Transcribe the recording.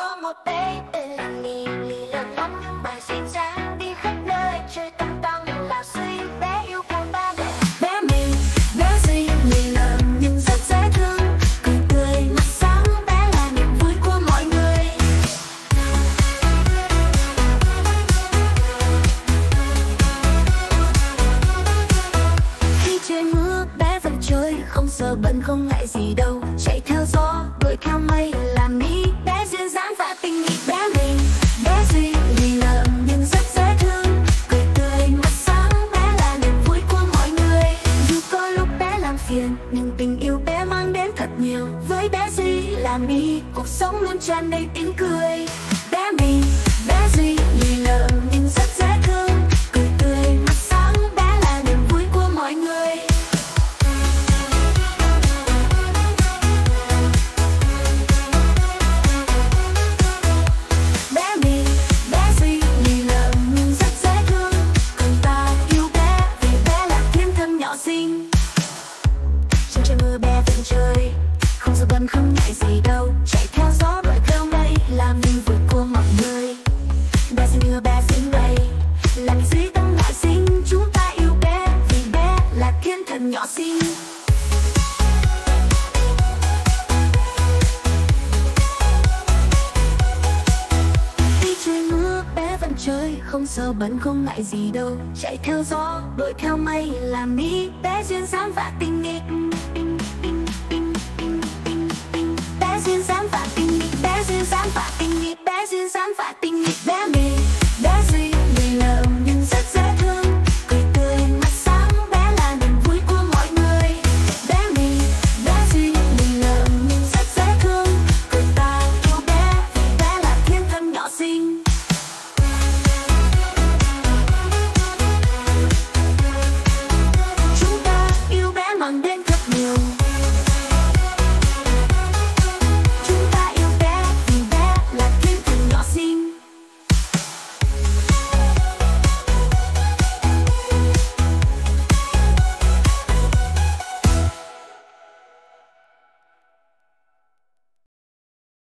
có một baby lì lì lần lắm mà bài xinh dáng đi khắp nơi. Chơi tung tăng là suy bé yêu của ba mẹ. Bé mình, bé duy lì lần nhưng rất dễ thương. Cười tươi mắt sáng, bé là niềm vui của mọi người. Khi trời mưa, bé vẫn chơi, không sợ bận, không ngại gì đâu nhiều. Với bé duy là mi, cuộc sống luôn tràn đầy tiếng cười. Bé mình bé duy lì lợm nhưng rất dễ thương. Cười tươi mắt sáng, bé là niềm vui của mọi người. Bé mình bé duy lì lợm nhưng rất dễ thương. Cần ta yêu bé vì bé là thiên thần nhỏ xinh. Trong trời mưa bé vẫn chơi không sợ bận không ngại gì đâu. Chạy theo gió đuổi theo mây, làm niềm vượt qua mọi người. Bé xin mưa bé xin mây làm niềm duy tâm nhỏ xinh chúng ta yêu bé vì bé là thiên thần nhỏ xinh. Khi trời mưa, bé vẫn chơi, không sợ bận, không ngại gì đâu. Chạy theo gió, đuổi theo mây, làm mi bé duyên dáng và tình nghịch. Bé và tình nghịch bé duyên